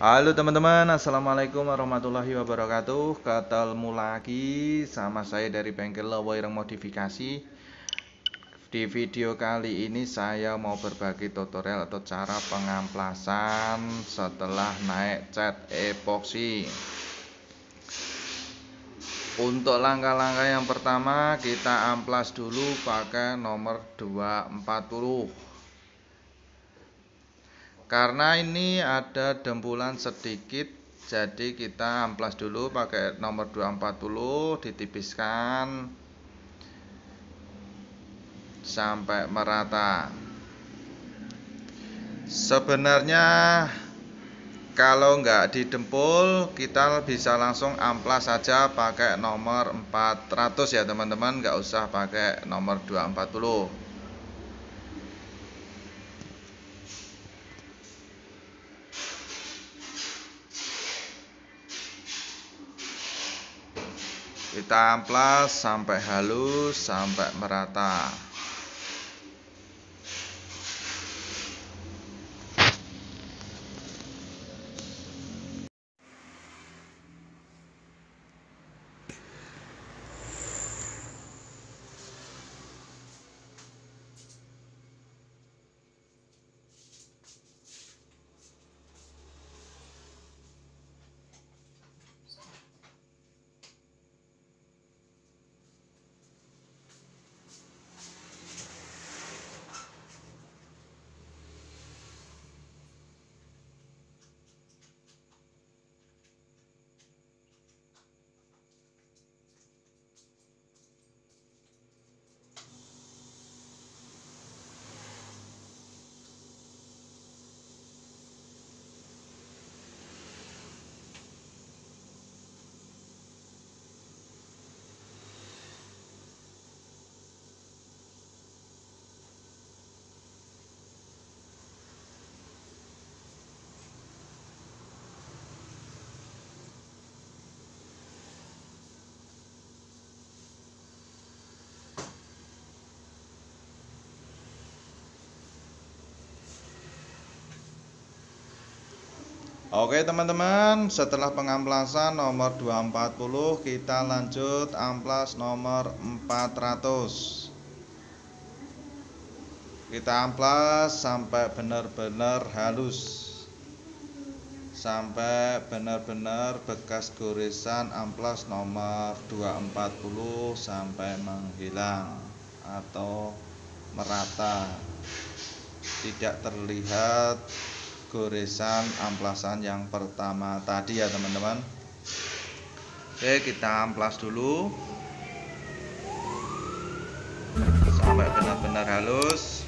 Halo teman-teman, Assalamualaikum warahmatullahi wabarakatuh. Ketemu lagi sama saya dari bengkel Ireng Modifikasi. Di video kali ini saya mau berbagi tutorial atau cara pengamplasan setelah naik cat epoxy Untuk langkah-langkah yang pertama kita amplas dulu pakai nomor 240 karena ini ada dempulan sedikit jadi kita amplas dulu pakai nomor 240 ditipiskan sampai merata. Sebenarnya kalau nggak didempul kita bisa langsung amplas saja pakai nomor 400 ya teman-teman. Nggak usah pakai nomor 240 kita amplas sampai halus sampai merata Oke teman-teman setelah pengamplasan nomor 240 kita lanjut amplas nomor 400 kita amplas sampai benar-benar halus. Sampai benar-benar bekas goresan amplas nomor 240 sampai menghilang atau merata. Tidak terlihat goresan amplasan yang pertama tadi ya teman-teman. Oke kita amplas dulu. Sampai benar-benar halus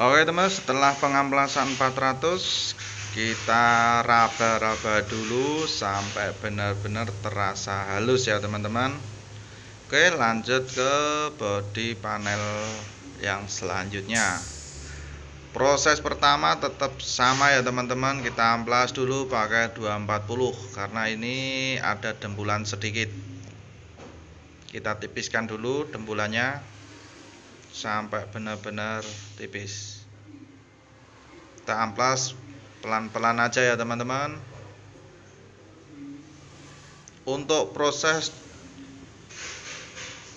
Oke teman setelah pengamplasan 400 kita raba-raba dulu sampai benar-benar terasa halus ya teman-teman. Oke lanjut ke body panel yang selanjutnya. Proses pertama tetap sama ya teman-teman. Kita amplas dulu pakai 240 karena ini ada dempulan sedikit. Kita tipiskan dulu dempulannya sampai benar-benar tipis. Kita amplas pelan-pelan aja ya teman-teman. Untuk proses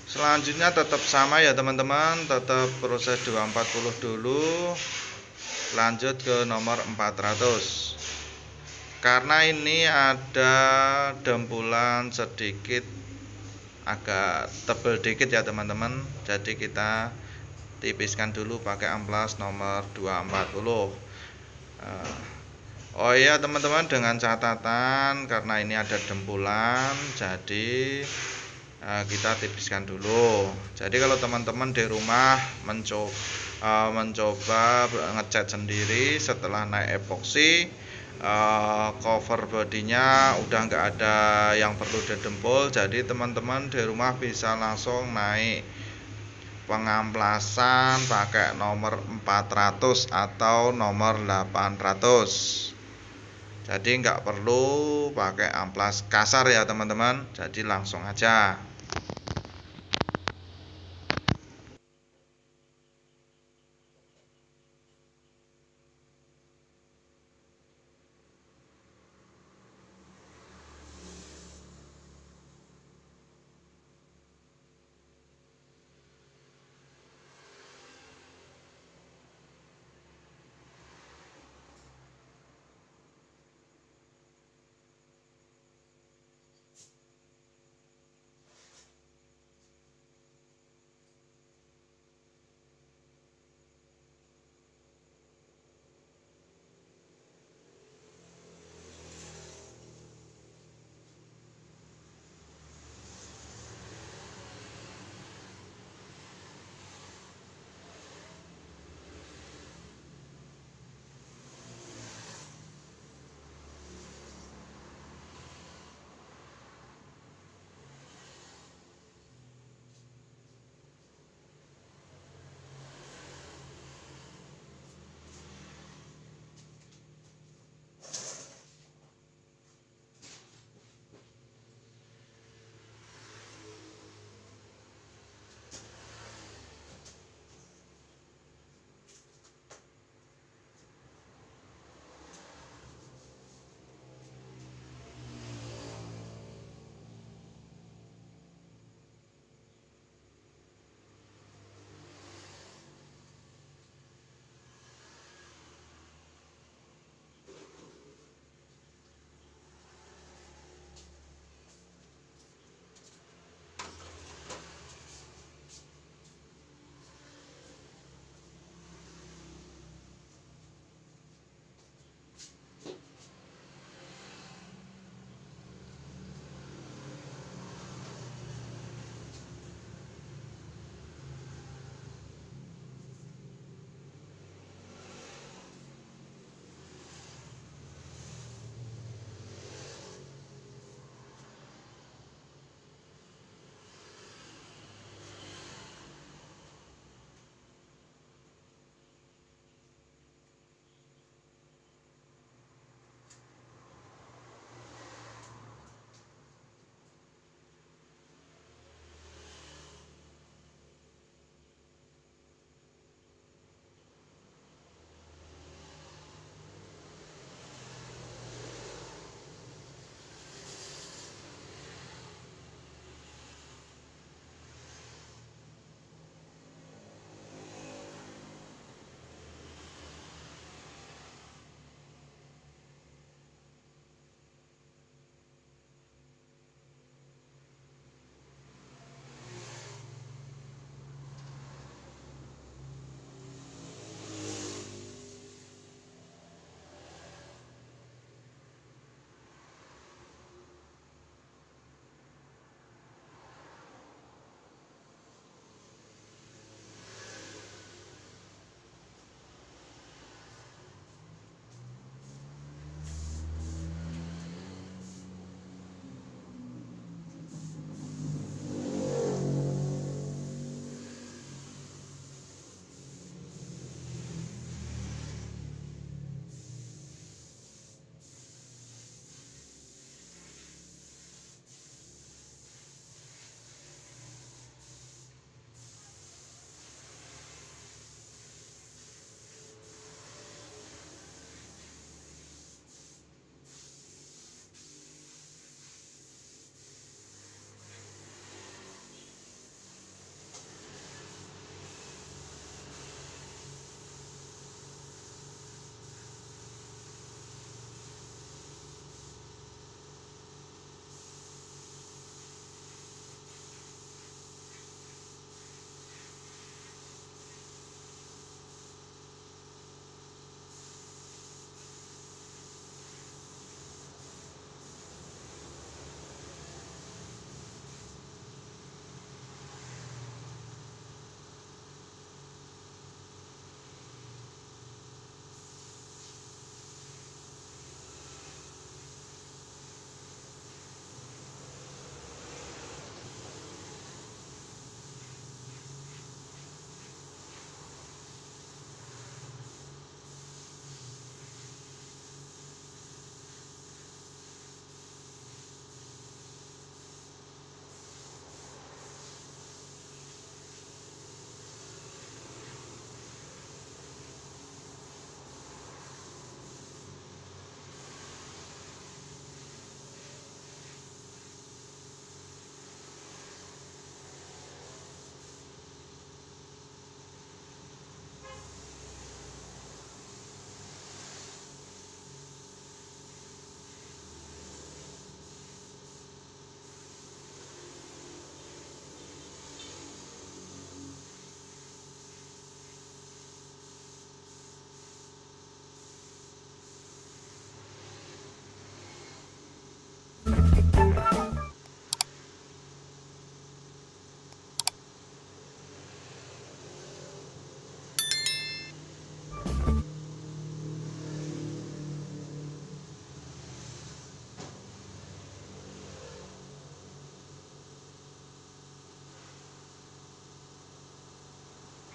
selanjutnya tetap sama ya teman-teman. Tetap proses 240 dulu. Lanjut ke nomor 400 karena ini ada dempulan sedikit agak tebal dikit ya teman-teman. Jadi kita tipiskan dulu pakai amplas nomor 240 uh, Oh iya teman-teman dengan catatan karena ini ada dempulan jadi Eh, kita tipiskan dulu. Jadi kalau teman-teman di rumah mencoba uh, mencoba ngecat sendiri setelah naik epoxy uh, cover bodinya udah nggak ada yang perlu didempul jadi teman-teman di rumah bisa langsung naik pengamplasan pakai nomor 400 atau nomor 800 jadi nggak perlu pakai amplas kasar ya teman-teman. Jadi langsung aja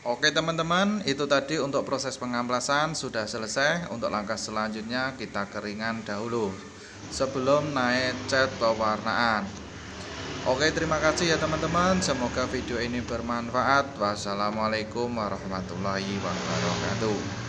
Oke teman-teman, itu tadi untuk proses pengamplasan sudah selesai. Untuk langkah selanjutnya kita keringan dahulu sebelum naik cat pewarnaan. Oke, terima kasih ya teman-teman. Semoga video ini bermanfaat. Wassalamualaikum warahmatullahi wabarakatuh.